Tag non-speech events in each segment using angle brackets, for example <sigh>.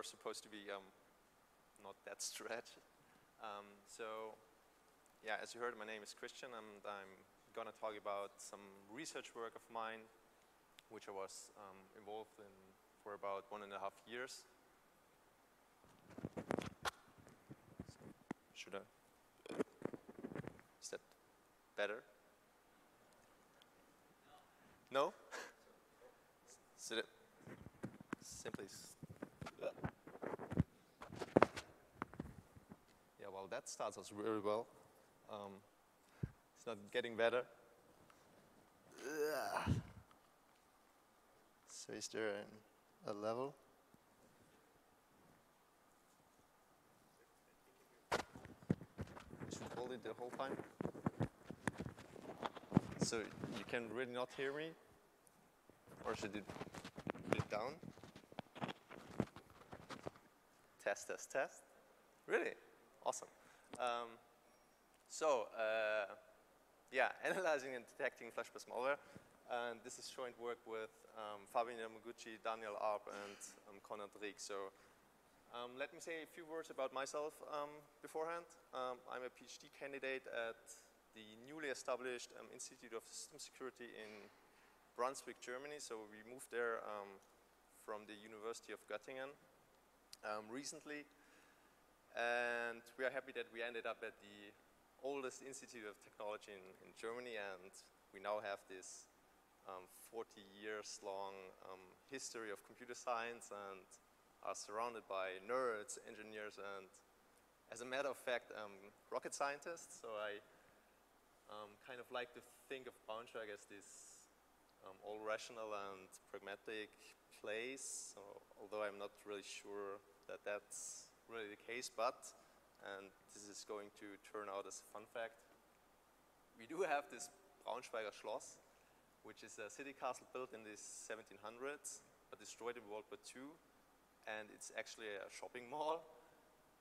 were supposed to be um, not that <laughs> stretched. Um, so, yeah, as you heard, my name is Christian, and I'm going to talk about some research work of mine, which I was um, involved in for about one and a half years. Should I? Is that better? No? <laughs> So that simply. Yeah, well, that starts us really well. Um, it's not getting better. So is there an, a level? Should hold it the whole time. So you can really not hear me, or should it put it down? Test, test, test. Really? Awesome. Um, so, uh, yeah, <laughs> analyzing and detecting Flash-based malware. And this is joint work with um, Fabio Yamaguchi, Daniel Arp, and um, Rieck. So um, let me say a few words about myself um, beforehand. Um, I'm a PhD candidate at the newly established um, Institute of System Security in Brunswick, Germany. So we moved there from the University of Göttingen recently. And we are happy that we ended up at the oldest institute of technology in, in Germany and we now have this um, 40 years long um, history of computer science and are surrounded by nerds, engineers, and as a matter of fact, um, rocket scientists. So I um, kind of like to think of Braunschweig as this um, all rational and pragmatic place. So although I'm not really sure that that's really the case, but and this is going to turn out as a fun fact. We do have this Braunschweiger Schloss, which is a city castle built in the 1700s, but destroyed in World War II, and it's actually a shopping mall.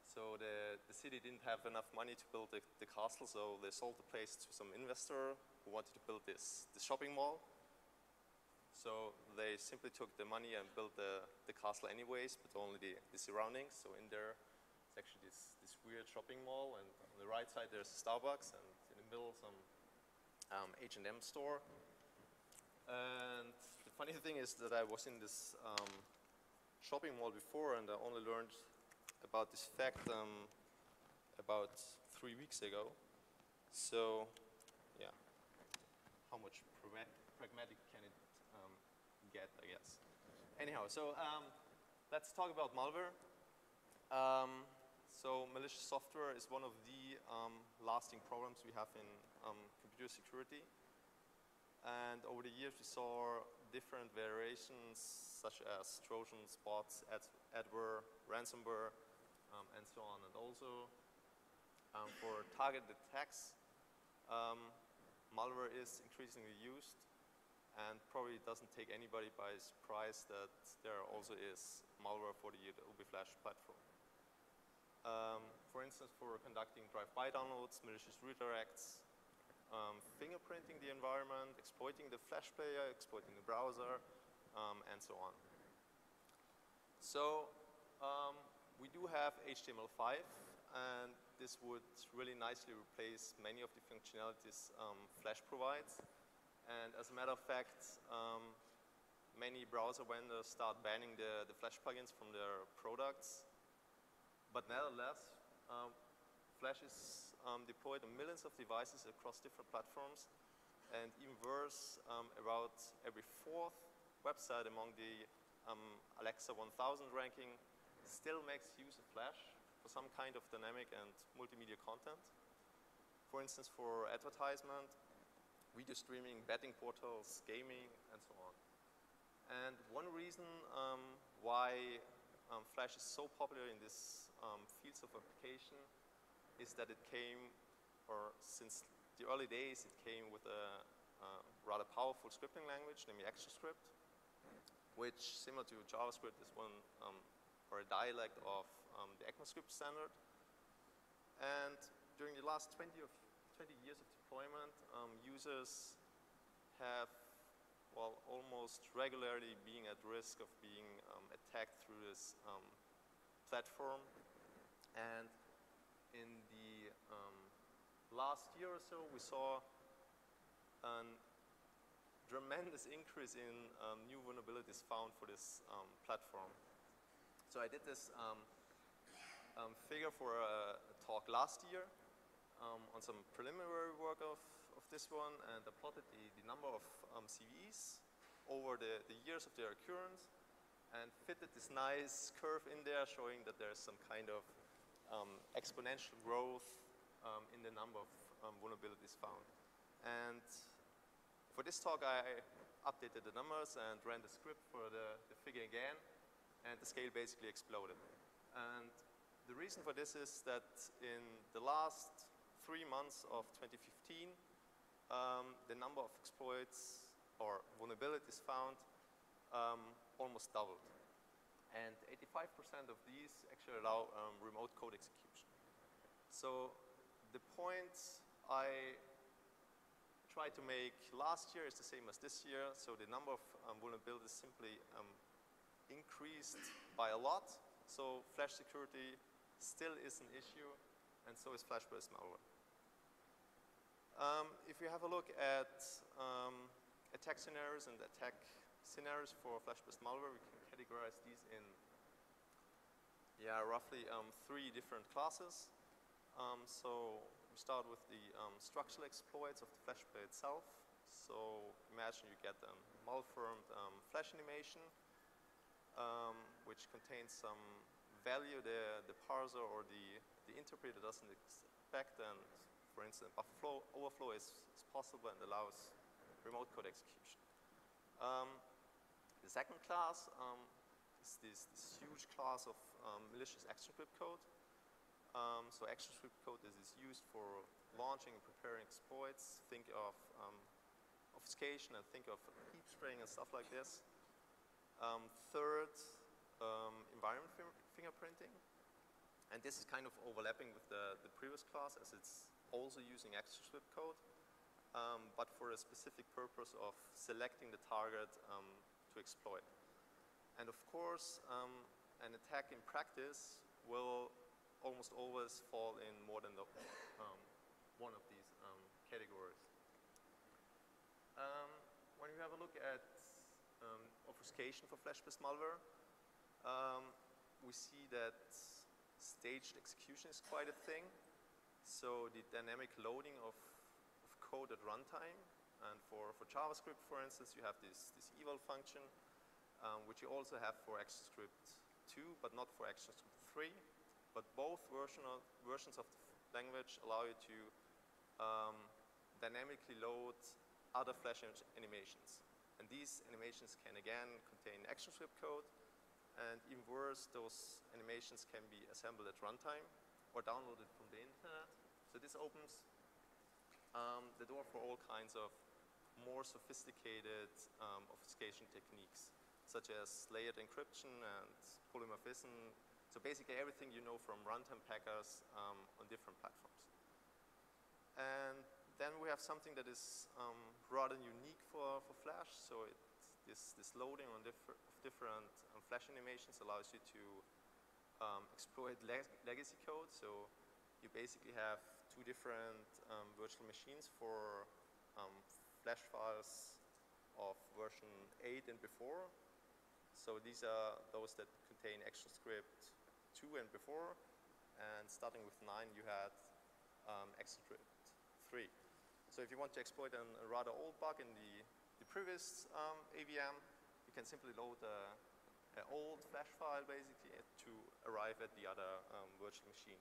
So the, the city didn't have enough money to build the, the castle, so they sold the place to some investor who wanted to build this, this shopping mall. So they simply took the money and built the, the castle anyways, but only the, the surroundings. So in there, it's actually this, this weird shopping mall, and on the right side there's Starbucks, and in the middle some um, H&M store. And the funny thing is that I was in this um, shopping mall before, and I only learned about this fact um, about three weeks ago. So, yeah, how much pragmatic get, I guess. Anyhow, so um, let's talk about malware. Um, so malicious software is one of the um, lasting problems we have in um, computer security. And over the years we saw different variations such as Trojans, bots, ad adware, ransomware, um, and so on. And also um, for targeted attacks, um, malware is increasingly used and probably doesn't take anybody by surprise that there also is malware for the Adobe Flash platform. Um, for instance, for conducting drive-by downloads, malicious redirects, um, fingerprinting the environment, exploiting the flash player, exploiting the browser, um, and so on. So um, we do have HTML5, and this would really nicely replace many of the functionalities um, Flash provides. And as a matter of fact, um, many browser vendors start banning the, the Flash plugins from their products but nevertheless, um, Flash is um, deployed on millions of devices across different platforms and even worse, um, about every fourth website among the um, Alexa 1000 ranking still makes use of Flash for some kind of dynamic and multimedia content. For instance, for advertisement, video streaming, betting portals, gaming, and so on. And one reason um, why um, Flash is so popular in this um, fields of application is that it came, or since the early days, it came with a, a rather powerful scripting language, namely ActionScript, which, similar to JavaScript, is one, um, or a dialect of um, the ECMAScript standard. And during the last 20, of, 20 years users have, well, almost regularly being at risk of being um, attacked through this um, platform. And in the um, last year or so, we saw a tremendous increase in um, new vulnerabilities found for this um, platform. So I did this um, um, figure for a, a, talk last year um, on some preliminary work of, of this one, and I plotted the, the number of CVEs over the, the years of their occurrence and fitted this nice curve in there showing that there's some kind of um, exponential growth um, in the number of um, vulnerabilities found. And for this talk, I updated the numbers and ran the script for the, the figure again, and the scale basically exploded. And the reason for this is that in the last three months of 2015, um, the number of exploits or vulnerabilities found um, almost doubled. And 85% of these actually allow um, remote code execution. So the point I tried to make last year is the same as this year. So the number of um, vulnerabilities simply um, increased by a lot. So flash security still is an issue, and so is flash-based malware. Um, if you have a look at um, attack scenarios and attack scenarios for flash-based malware. We can categorize these in yeah, roughly um, three different classes. Um, so we start with the um, structural exploits of the flash player itself. So imagine you get a malformed um, flash animation, which contains some value the, the parser or the, the interpreter doesn't expect. And for instance, buffer flow overflow is, is possible and allows remote code execution. Um, the second class um, is this, this, huge class of um, malicious ActionScript code. Um, so ActionScript code is, is, used for launching and preparing exploits. Think of um, obfuscation and think of heap spraying and stuff like this. Third, environment fingerprinting. And this is kind of overlapping with the, the previous class as it's also using ActionScript code, um, but for a specific purpose of selecting the target um, to exploit. And of course, um, an attack in practice will almost always fall in more than the, um, one of these um, categories. Um, when you have a look at obfuscation for flash-based malware, we see that staged execution is quite a thing. So the dynamic loading of, of code at runtime and for, for JavaScript, for instance, you have this, this eval function, um, which you also have for ActionScript 2, but not for ActionScript 3. But both version of, versions of the language allow you to um, dynamically load other Flash animations. And these animations can again contain ActionScript code, and even worse, those animations can be assembled at runtime or downloaded from the internet. So this opens um, the door for all kinds of more sophisticated um, obfuscation techniques, such as layered encryption and polymorphism. So basically everything you know from runtime packers um, on different platforms. And then we have something that is um, rather unique for, for Flash. So it, this, this loading on differ, of different um, Flash animations allows you to um, exploit leg legacy code. So you basically have two different um, virtual machines for um, flash files of version 8 and before. So these are those that contain ActionScript 2 and before. And starting with 9, you had um, ActionScript 3. So if you want to exploit an, a rather old bug in the, the previous um, AVM, you can simply load an old flash file basically to arrive at the other um, virtual machine.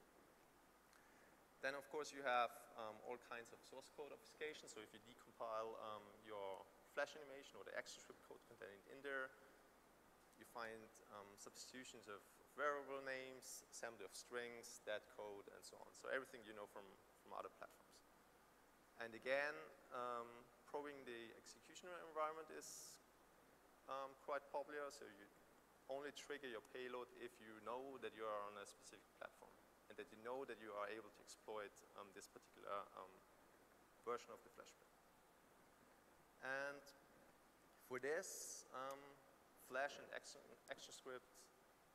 Then, of course, you have um, all kinds of source code obfuscation. So if you decompile um, your Flash animation or the ActionScript code contained in there, you find um, substitutions of variable names, assembly of strings, that code, and so on. So everything you know from, from other platforms. And again, um, probing the execution environment is um, quite popular. So you only trigger your payload if you know that you are on a specific platform and that you know that you are able to exploit um, this particular um, version of the FlashBit. And for this, um, Flash and Action, ActionScript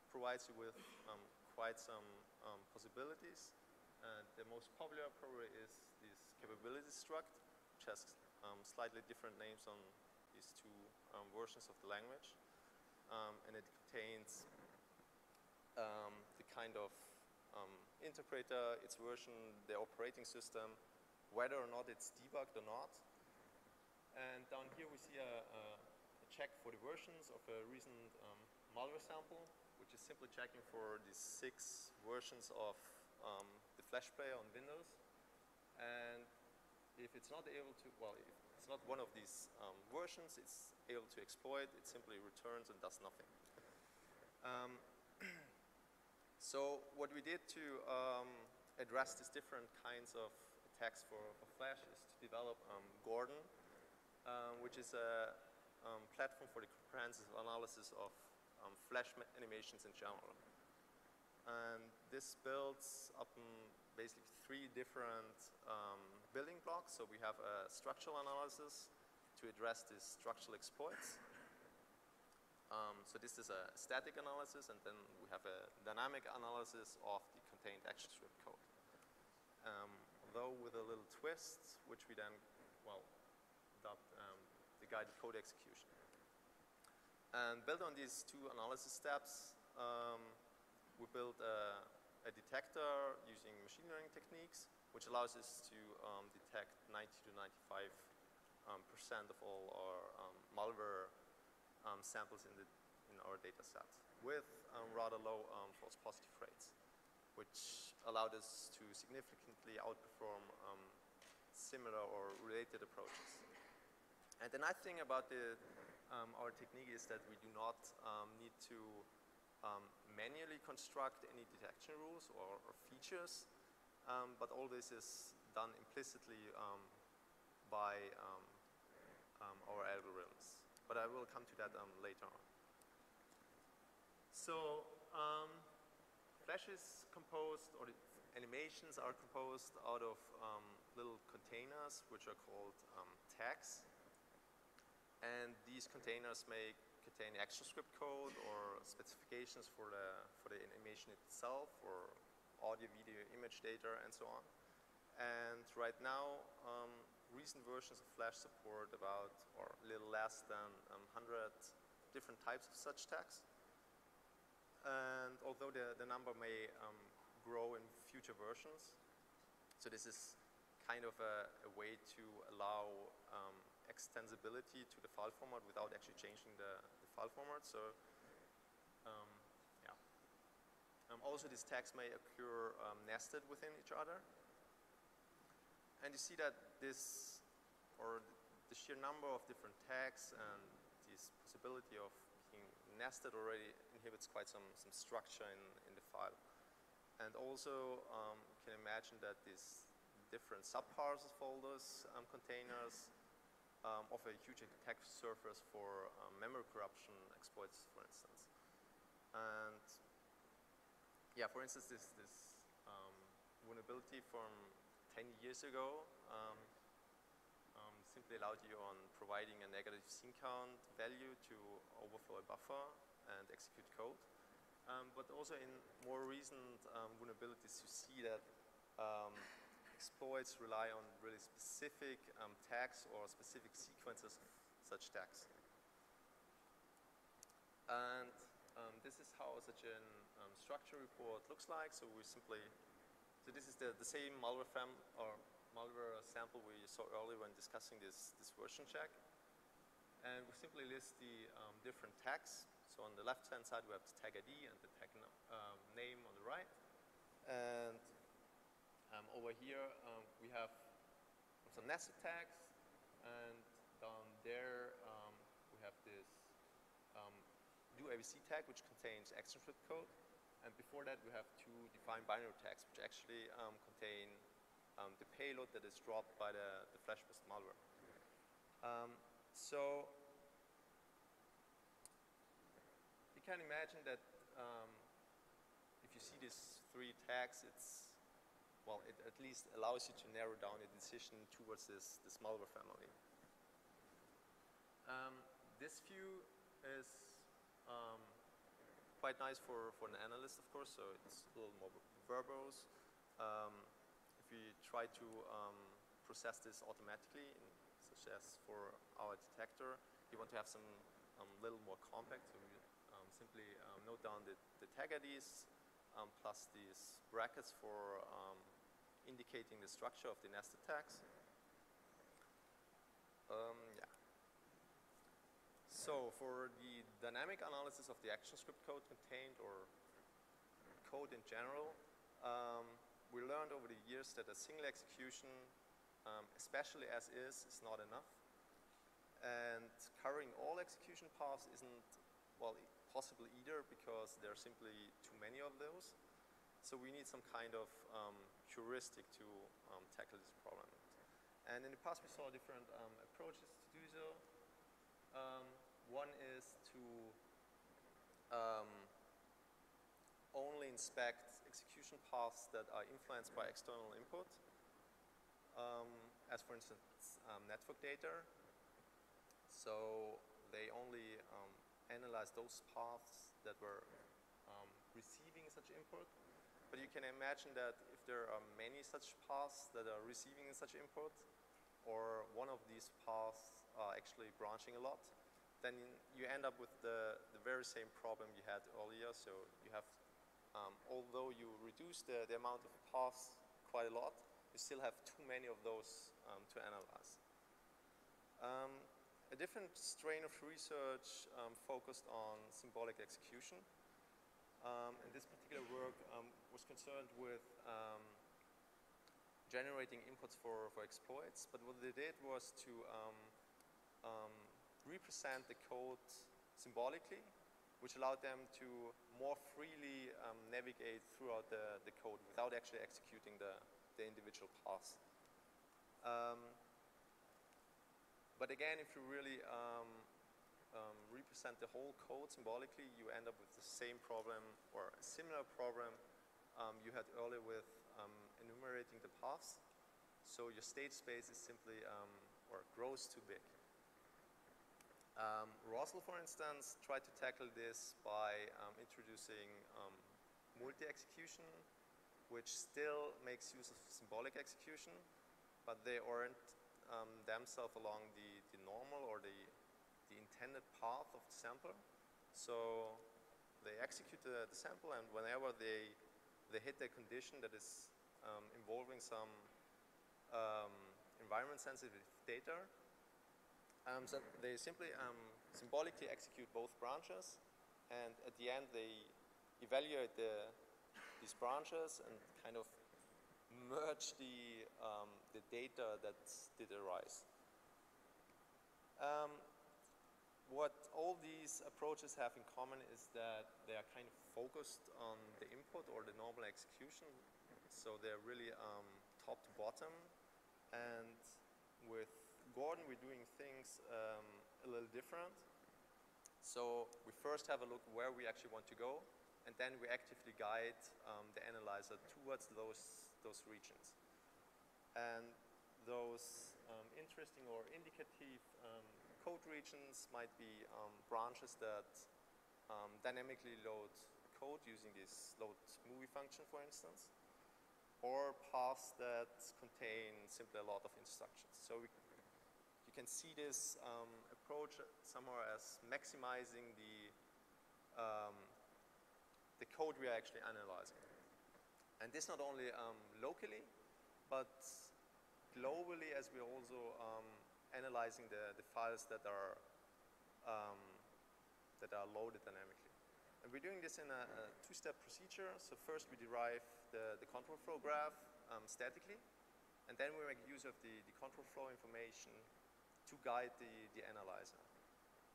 provides you with um, quite some um, possibilities. And the most popular probably is this capability struct, which has um, slightly different names on these two versions of the language. And it contains um, the kind of um, interpreter, its version, the operating system, whether or not it's debugged or not. And down here we see a, a, a check for the versions of a recent malware sample, which is simply checking for the six versions of um, the Flash player on Windows. And if it's not able to, well, if it's not one of these um, versions, it's able to exploit, it simply returns and does nothing. Um, <clears throat> so what we did to um, address these different kinds of attacks for, for Flash is to develop um, Gordon, um, which is a um, platform for the comprehensive analysis of Flash animations in general. And this builds up basically three different um, building blocks. So we have a structural analysis to address these structural exploits. Um, so this is a static analysis, and then we have a dynamic analysis of the contained ActionScript code. Um, although with a little twist, which we then, well, adopt um, the guided code execution. And built on these two analysis steps, um, we built a, a, detector using machine learning techniques, which allows us to um, detect 90 to 95 um, percent of all our malware um, samples in, the, in our data set with um, rather low false positive rates, which allowed us to significantly outperform similar or related approaches. And the nice thing about the, our technique is that we do not need to um, manually construct any detection rules or, or features, um, but all this is done implicitly um, by um, um, our algorithms. But I will come to that um, later on. So Flash is composed, or animations are composed out of little containers, which are called tags. And these containers may contain ActionScript code or specifications for the, for the animation itself or audio, video, image data, and so on. And right now, um, recent versions of Flash support about, or a little less than um, 100 different types of such tags. And although the, the number may um, grow in future versions, so this is kind of a, a way to allow um, extensibility to the file format without actually changing the, the file format. So um, yeah. Um, also, these tags may occur um, nested within each other. And you see that this, or the sheer number of different tags and this possibility of being nested already inhibits quite some, some structure in, in the file. And also, um, you can imagine that these different subparser folders, um, containers, um, offer a huge attack surface for um, memory corruption exploits, for instance. And yeah, for instance, this, this um, vulnerability from 10 years ago um, um, simply allowed you on providing a negative scene count value to overflow a buffer and execute code. Um, but also in more recent vulnerabilities, you see that exploits rely on really specific um, tags or specific sequences of such tags. And um, this is how such a um, structure report looks like. So we simply, so this is the, the same malware fam or malware sample we saw earlier when discussing this, this version check. And we simply list the um, different tags. So on the left-hand side, we have the tag ID and the tag um, name on the right. And um, over here, um, we have some nested tags, and down there, um, we have this um, DoABC tag, which contains ActionScript code. And before that, we have two defined binary tags, which actually um, contain um, the payload that is dropped by the, the Flash-based malware. so you can imagine that if you see these three tags, it's well, it at least allows you to narrow down your decision towards this, this malware family. Um, this view is um, quite nice for, for an analyst, of course, so it's a little more verbose. Um, if we try to um, process this automatically, such as for our detector, you want to have some um, little more compact, so we um, simply um, note down the, the tag IDs um, plus these brackets for indicating the structure of the nested tags. yeah. So for the dynamic analysis of the ActionScript code contained or code in general, um, we learned over the years that a single execution, um, especially as is, is not enough. And covering all execution paths isn't, well, possible either because there are simply too many of those. So we need some kind of um, heuristic to um, tackle this problem. And in the past we saw different um, approaches to do so. One is to um, only inspect execution paths that are influenced by external input, um, as for instance um, network data. So they only um, analyze those paths that were um, receiving such input. But you can imagine that if there are many such paths that are receiving such input, or one of these paths are actually branching a lot, then you end up with the, the very same problem you had earlier. So you have, um, although you reduce the, the amount of paths quite a lot, you still have too many of those um, to analyze. Um, a different strain of research um, focused on symbolic execution. Um, and this particular work was concerned with generating inputs for, for exploits, but what they did was to um, um, represent the code symbolically, which allowed them to more freely um, navigate throughout the, the code without actually executing the, the individual paths. Um, but again, if you really um, um, represent the whole code symbolically, you end up with the same problem or a similar problem um, you had earlier with enumerating the paths. So your state space is simply or grows too big. Um, Rozzle, for instance, tried to tackle this by um, introducing um, multi-execution, which still makes use of symbolic execution, but they orient um, themselves along the, the normal or the, the intended path of the sample. So they execute the, the sample, and whenever they, they hit a condition that is um, involving some um, environment-sensitive data, um, so they simply um, symbolically execute both branches, and at the end they evaluate the, these branches and kind of merge the, um, the data that did arise. Um, what all these approaches have in common is that they are kind of focused on the input or the normal execution. So they're really um, top to bottom. And with Gordon, we're doing things um, a little different. So we first have a look where we actually want to go, and then we actively guide um, the analyzer towards those, those regions. And those um, interesting or indicative um, code regions might be um, branches that um, dynamically load code using this load movie function, for instance, or paths that contain simply a lot of instructions. So we you can see this um, approach somewhere as maximizing the, um, the code we are actually analyzing. And this not only um, locally, but globally as we're also um, analyzing the, the files that are, um, that are loaded dynamically. And we're doing this in a, a two-step procedure. So first we derive the, the control flow graph um, statically, and then we make use of the, the control flow information to guide the, the analyzer.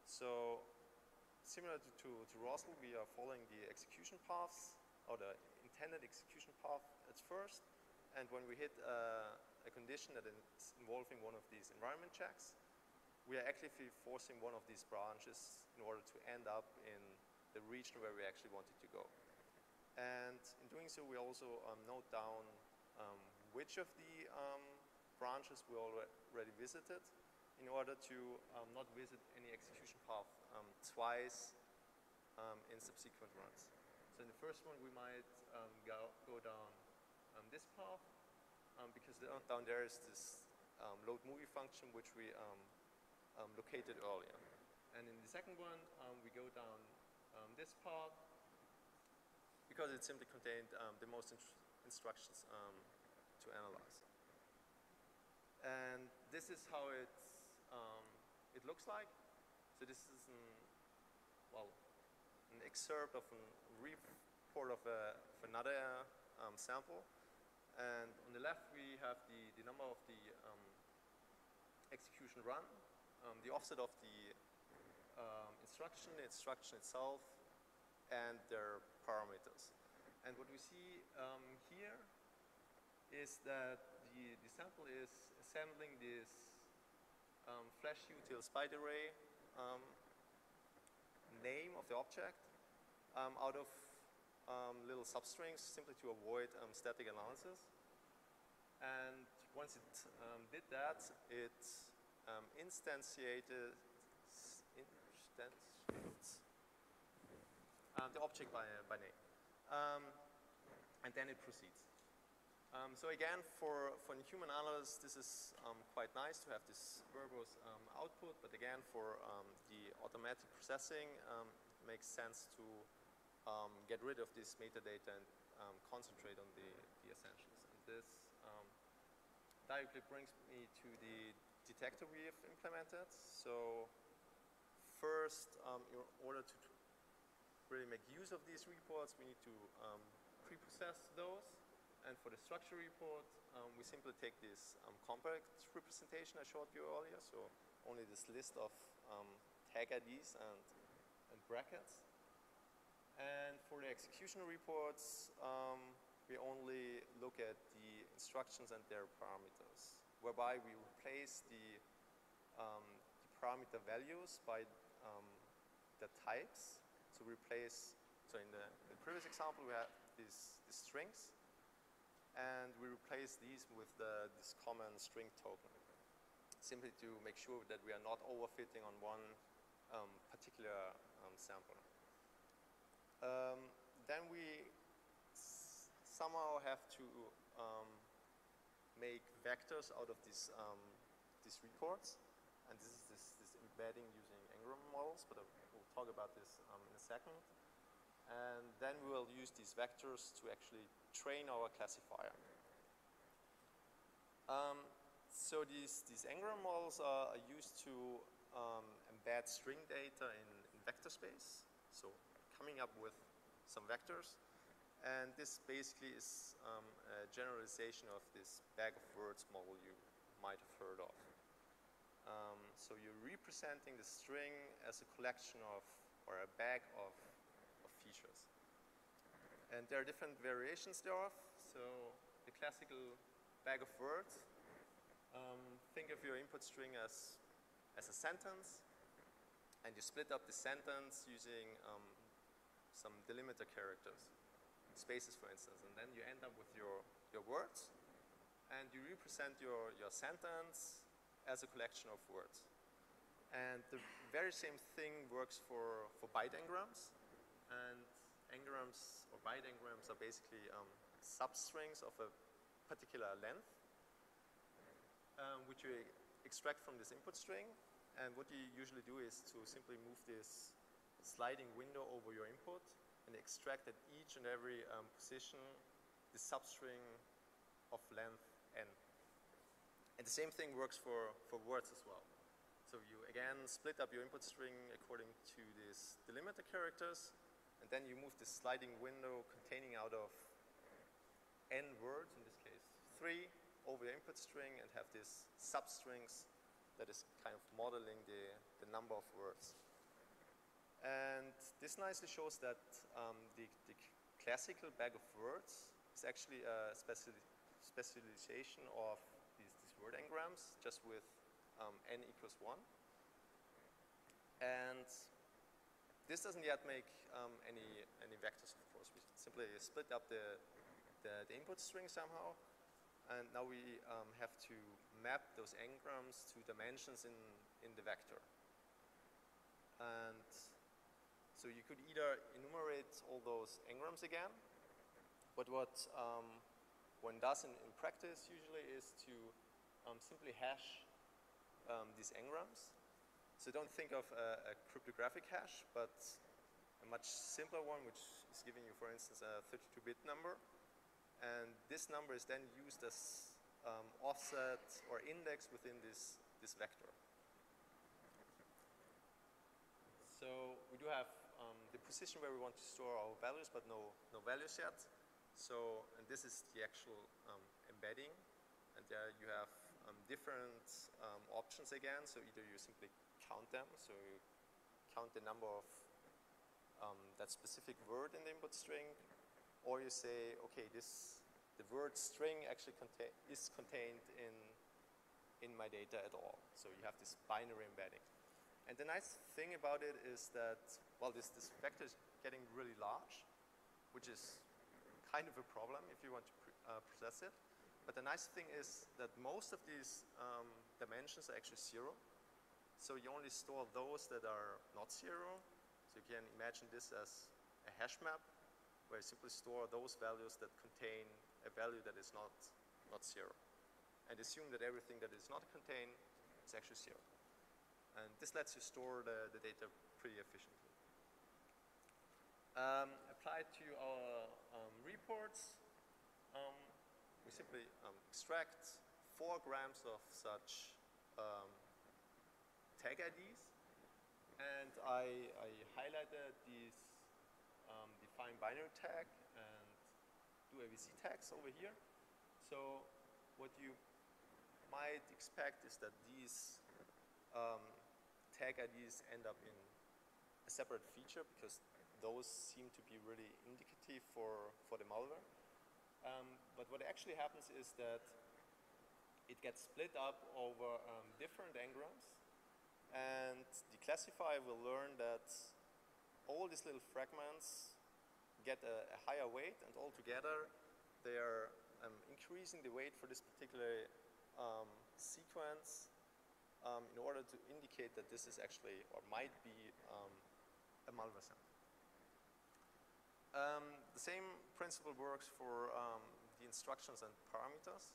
So similar to, to, to Rozzle, we are following the execution paths or the intended execution path at first. And when we hit uh, a condition that is involving one of these environment checks, we are actively forcing one of these branches in order to end up in the region where we actually wanted to go. And in doing so, we also um, note down um, which of the um, branches we already visited in order to um, not visit any execution path um, twice um, in subsequent runs. So in the first one, we might um, go, go down um, this path because down, there is this load movie function which we located earlier. And in the second one, we go down this path because it simply contained the most ins- instructions to analyze. And this is how it, um, it looks like. So this is an, well, an excerpt of a report of, a, of another um, sample. And on the left, we have the, the number of the um, execution run, um, the offset of the um, instruction, the instruction itself, and their parameters. And what we see um, here is that the, the sample is assembling this um, flash util spider array um, name of the object um, out of um, little substrings simply to avoid um, static analysis. And once it um, did that, it instantiated, um, the object by, by name. And then it proceeds. Um, so again, for, for human analysts, this is um, quite nice to have this verbose um, output, but again, for um, the automatic processing, um, it makes sense to um, get rid of this metadata and concentrate on the, the essentials. And this directly brings me to the detector we have implemented. So first, in order to really make use of these reports, we need to pre-process those. And for the structure report, um, we simply take this um, compact representation I showed you earlier, so only this list of um, tag IDs and, and brackets. And for the execution reports, um, we only look at the instructions and their parameters, whereby we replace the, um, the parameter values by um, the types. So replace, so in the, the previous example, we had these strings, and we replace these with the, this common string token, simply to make sure that we are not overfitting on one um, particular um, sample. Um, then we somehow have to um, make vectors out of these, um, these reports, and this is this, this embedding using n-gram models, but uh, we'll talk about this um, in a second. And then we will use these vectors to actually train our classifier. Um, so these, these n-gram models are, are used to um, embed string data in, in vector space. So coming up with some vectors. And this basically is um, a generalization of this bag of words model you might have heard of. Um, so you're representing the string as a collection of, or a bag of. And there are different variations thereof. So the classical bag of words, um, think of your input string as, as a sentence, and you split up the sentence using um, some delimiter characters, spaces for instance, and then you end up with your, your words, and you represent your, your sentence as a collection of words. And the very same thing works for, for byte and n-grams or byte n-grams are basically um, substrings of a particular length, um, which you extract from this input string. And what you usually do is to simply move this sliding window over your input and extract at each and every um, position the substring of length n. And the same thing works for, for words as well. So you again split up your input string according to these delimiter characters, and then you move this sliding window containing out of n words, in this case three, over the input string and have these substrings that is kind of modeling the, the number of words. And this nicely shows that um, the, the classical bag of words is actually a speciali- specialization of these, these word n-grams, just with um, n equals 1. And this doesn't yet make um, any, any vectors, of course. We simply split up the, the, the input string somehow. And now we um, have to map those n-grams to dimensions in, in the vector. And So you could either enumerate all those n-grams again, but what um, one does in, in, practice usually is to um, simply hash um, these n-grams. So don't think of a, a, cryptographic hash, but a much simpler one, which is giving you, for instance, a 32-bit number. And this number is then used as um, offset or index within this, this vector. So we do have um, the position where we want to store our values, but no, no values yet. So, and this is the actual um, embedding. And there you have um, different um, options again. So either you simply count them, so you count the number of um, that specific word in the input string, or you say, okay, this the word string actually contain, is contained in in my data at all. So you have this binary embedding. And the nice thing about it is that, well, this, this vector is getting really large, which is kind of a problem if you want to uh, process it. But the nice thing is that most of these um, dimensions are actually zero. So you only store those that are not zero. So you can imagine this as a hash map where you simply store those values that contain a value that is not, not zero. And assume that everything that is not contained is actually zero. And this lets you store the, the data pretty efficiently. Um, applied to our um, reports, um, we simply um, extract four grams of such um, tag IDs. And I, I highlighted these um, define binary tag and DoABC tags over here. So what you might expect is that these um, tag IDs end up in a separate feature because those seem to be really indicative for, for the malware. Um, but what actually happens is that it gets split up over um, different n-grams and the classifier will learn that all these little fragments get a, a higher weight and altogether they are um, increasing the weight for this particular um, sequence um, in order to indicate that this is actually or might be um, a sample. Um, the same principle works for um, the instructions and parameters.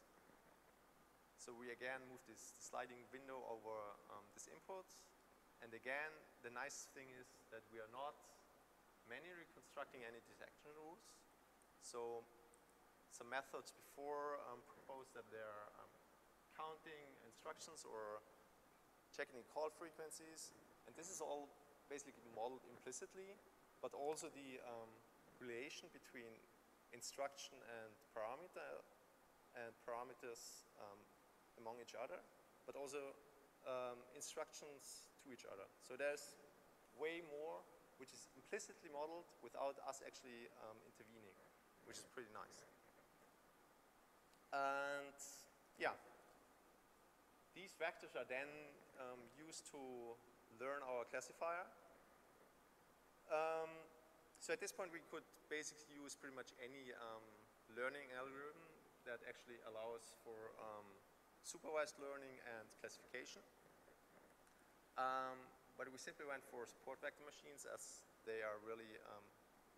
So we again move this sliding window over um, this input. And again, the nice thing is that we are not manually constructing any detection rules. So some methods before um, proposed that they're um, counting instructions or checking the call frequencies. And this is all basically modeled implicitly, but also the um, relation between instruction and parameter and parameters um, among each other, but also um, instructions to each other. So there's way more which is implicitly modeled without us actually um, intervening, which is pretty nice. And yeah, these vectors are then um, used to learn our classifier. Um, so at this point we could basically use pretty much any um, learning algorithm that actually allows for um, supervised learning and classification. Um, but we simply went for support vector machines as they are really um,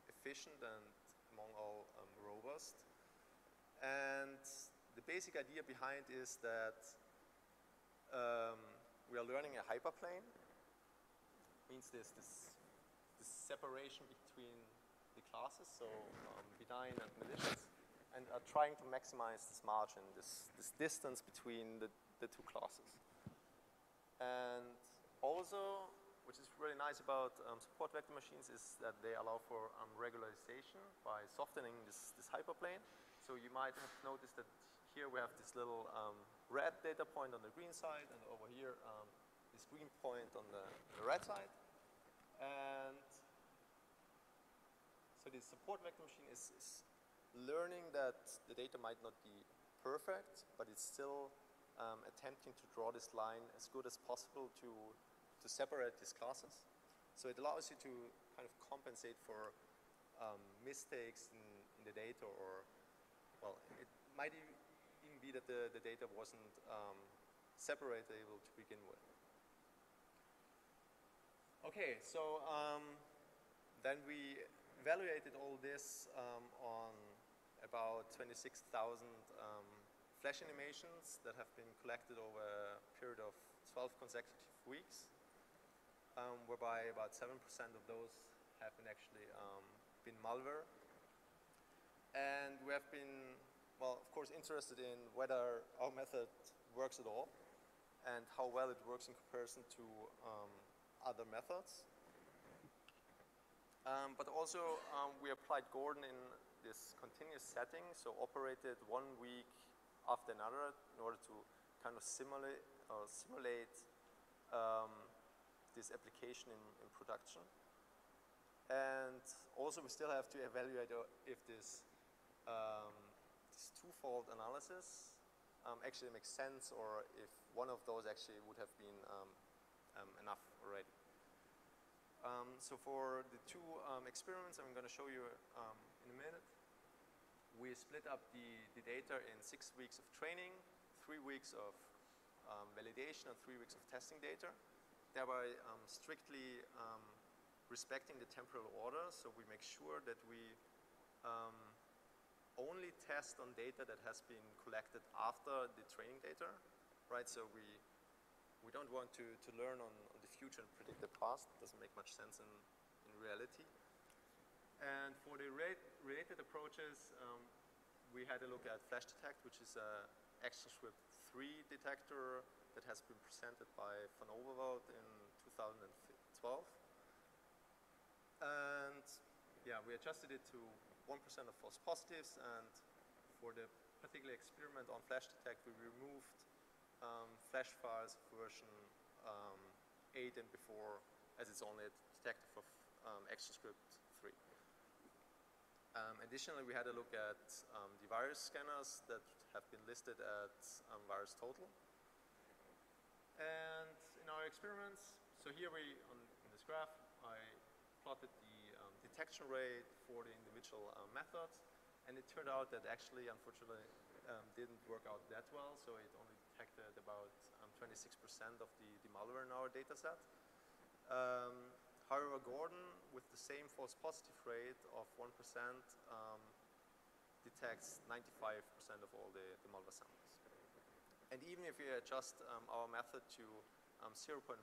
efficient and among all robust. And the basic idea behind is that um, we are learning a hyperplane. Means there's this, this separation between the classes, so um, benign and malicious, and are trying to maximize this margin, this, this distance between the, the two classes. And also, which is really nice about um, support vector machines is that they allow for um, regularization by softening this, this hyperplane. So you might have noticed that here we have this little um, red data point on the green side, and over here, um, this green point on the, the, red side. And so the support vector machine is, is, learning that the data might not be perfect, but it's still um, attempting to draw this line as good as possible to, to separate these classes. So it allows you to kind of compensate for um, mistakes in, in the data or, well, it might even be that the, the data wasn't um, separatable to begin with. Okay, so um, then we evaluated all this um, on about 26,000 um, flash animations that have been collected over a period of 12 consecutive weeks, um, whereby about 7% of those have been actually um, been malware. And we have been, well, of course, interested in whether our method works at all and how well it works in comparison to um, other methods. Um, but also, um, we applied Gordon in this continuous setting, so operated one week after another in order to kind of simulate, uh, simulate um, this application in, in production. And also we still have to evaluate uh, if this, um, this twofold analysis um, actually makes sense or if one of those actually would have been um, um, enough already. Um, so for the two experiments I'm going to show you um, in a minute, we split up the, the data in six weeks of training, three weeks of um, validation, and three weeks of testing data, thereby um, strictly respecting the temporal order. So we make sure that we only test on data that has been collected after the training data, right? So we we don't want to, to learn on, on the future and predict the past. It doesn't make much sense in, in reality. And for the related approaches, um, we had a look at FlashDetect, which is a ActionScript 3 detector that has been presented by Van Overveldt in 2012. And yeah, we adjusted it to 1% of false positives and for the particular experiment on FlashDetect, we removed um, flash files version um, 8 and before as it's only a detector for um, ActionScript 3. Um, additionally, we had a look at um, the virus scanners that have been listed at um, VirusTotal. And in our experiments, so here we, on, in this graph, I plotted the detection rate for the individual methods. And it turned out that actually, unfortunately, didn't work out that well. So it only detected about 26% um, of the, the, malware in our data set. Um, however, Gordon, with the same false positive rate of 1%, um, detects 95% of all the, the, malware samples. And even if we adjust um, our method to um, 0.1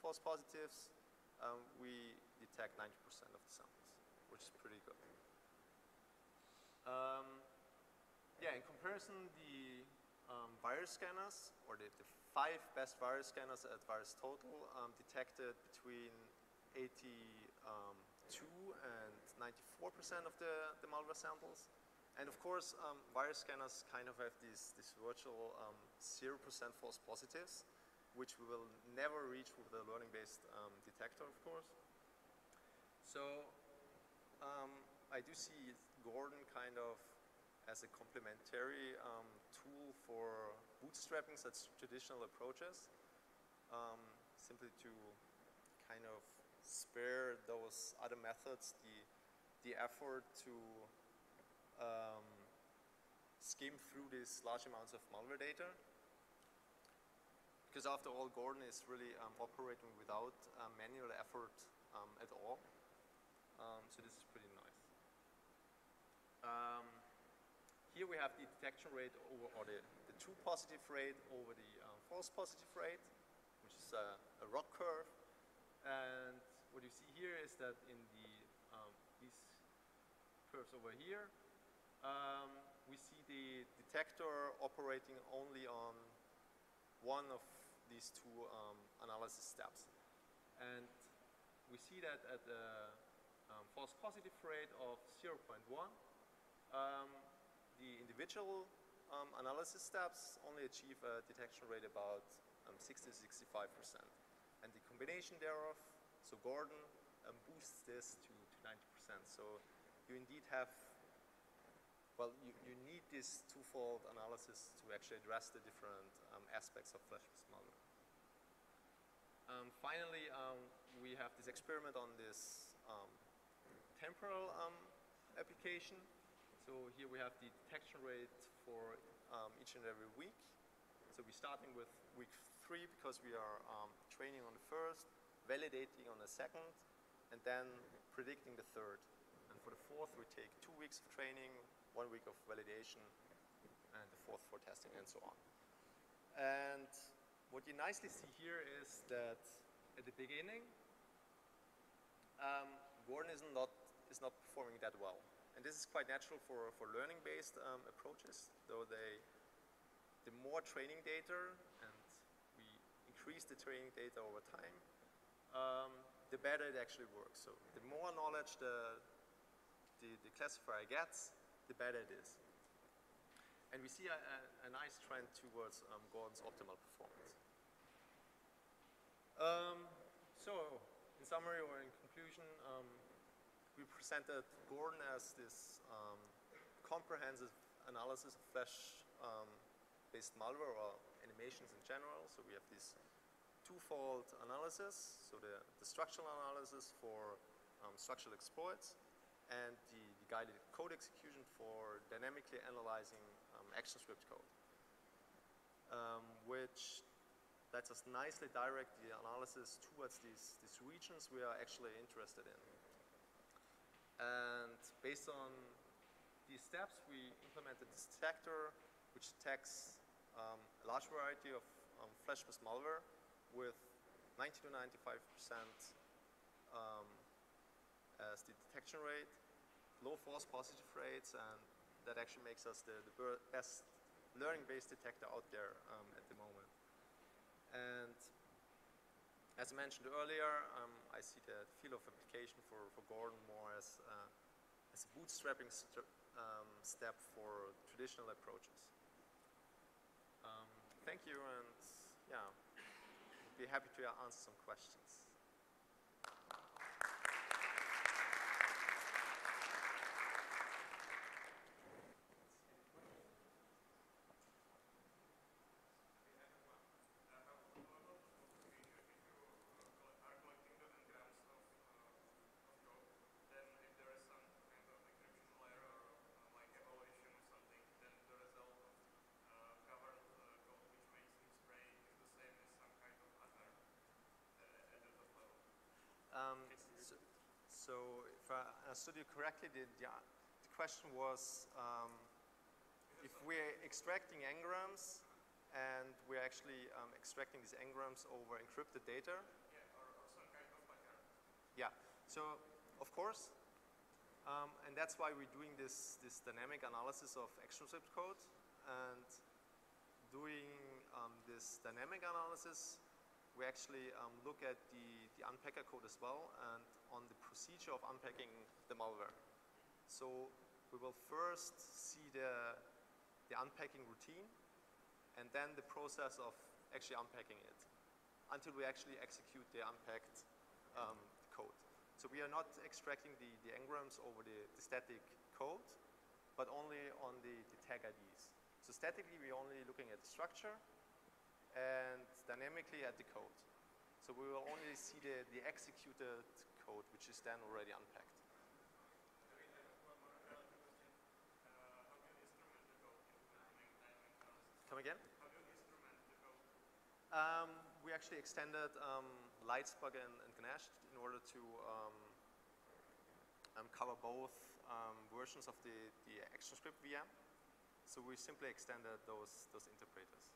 false positives, um, we detect 90% of the samples, which is pretty good. yeah, in comparison, the um, virus scanners, or the, the, five best virus scanners at VirusTotal um, detected between 82 um, and 94% of the, the malware samples. And of course, um, virus scanners kind of have this, this virtual 0% um, false positives, which we will never reach with the learning-based um, detector, of course. So I do see Gordon kind of as a complementary um, tool for bootstrapping such traditional approaches, um, simply to kind of spare those other methods the, the effort to um, skim through these large amounts of malware data. Because after all, Gordon is really um, operating without uh, manual effort um, at all. Um, so this is pretty nice. Um, here we have the detection rate over, or the, the true positive rate over the false positive rate, which is a, a ROC curve. And what you see here is that in the, um, these curves over here, um, we see the detector operating only on one of these two um, analysis steps. And we see that at the um, false positive rate of 0.1, um, the individual um, analysis steps only achieve a detection rate about um, 60 to 65%. And the combination thereof, so Gordon um, boosts this to 90%. So you indeed have, well, you, you need this twofold analysis to actually address the different um, aspects of Flash-based malware. Um, finally, um, we have this experiment on this temporal application. So here we have the detection rate for um, each and every week. So we're starting with week three because we are um, training on the first, validating on the second, and then predicting the third. And for the fourth, we take two weeks of training, one week of validation, and the fourth for testing, and so on. And what you nicely see here is that at the beginning, um, Gordon is not, is not performing that well. And this is quite natural for, for learning-based um, approaches, though they, the more training data, and we increase the training data over time, um, the better it actually works. So the more knowledge the, the, the classifier gets, the better it is. And we see a, a, a nice trend towards um, Gordon's optimal performance. Um, so, in summary or in conclusion, um, we presented Gordon as this um, comprehensive analysis of flash-based um, malware or animations in general. So we have this twofold analysis, so the, the structural analysis for um, structural exploits and the, the, guided code execution for dynamically analyzing um, ActionScript code, um, which lets us nicely direct the analysis towards these, these regions we are actually interested in. And based on these steps, we implemented this detector, which detects um, a large variety of um, malware with 90 to 95 percent um, as the detection rate, low false positive rates, and that actually makes us the, the best learning-based detector out there um, at the moment. And as I mentioned earlier, um, I see the field of application for, for Gordon more as, uh, as a bootstrapping st um, step for traditional approaches. Um, thank you, and yeah be happy to answer some questions. So if I understood you correctly, the, the, question was um, if we're extracting n-grams and we're actually um, extracting these n-grams over encrypted data. Yeah, or, or some kind of pattern. Yeah, so of course, um, and that's why we're doing this, this dynamic analysis of ActionScript code and doing um, this dynamic analysis we actually um, look at the, the unpacker code as well and on the procedure of unpacking the malware. So we will first see the, the unpacking routine and then the process of actually unpacking it until we actually execute the unpacked um, code. So we are not extracting the, the n-grams over the, the static code, but only on the, the tag IDs. So statically, we're only looking at the structure, and dynamically at the code. So we will only see the, the executed code, which is then already unpacked. Come again? Um, we actually extended um, Lightspark and, and in order to um, um cover both um, versions of the, the ActionScript VM. So we simply extended those, those interpreters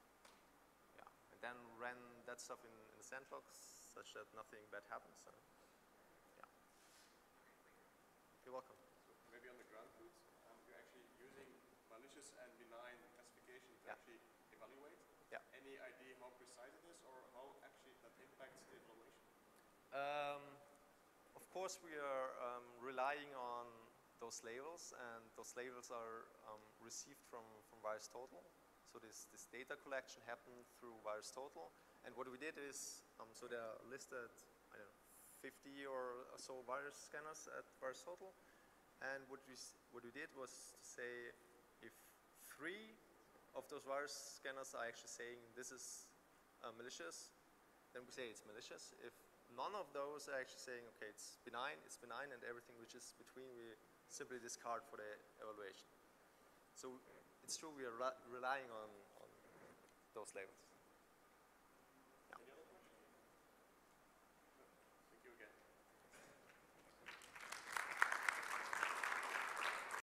then ran that stuff in, in the sandbox such that nothing bad happens. So, yeah. You're welcome. So maybe on the ground roots, um, you're actually using malicious and benign classification to yeah. actually evaluate. Yeah. Any idea how precise it is or how actually that impacts the evaluation? Um, of course, we are um, relying on those labels, and those labels are um, received from, from VirusTotal. So this, this data collection happened through VirusTotal. And what we did is, um, so there are listed, I don't know, 50 or so virus scanners at VirusTotal. And what we, what we did was to say if three of those virus scanners are actually saying this is uh, malicious, then we say it's malicious. If none of those are actually saying, okay, it's benign, it's benign, and everything which is between we simply discard for the evaluation. So it's true we are relying on, on those labels.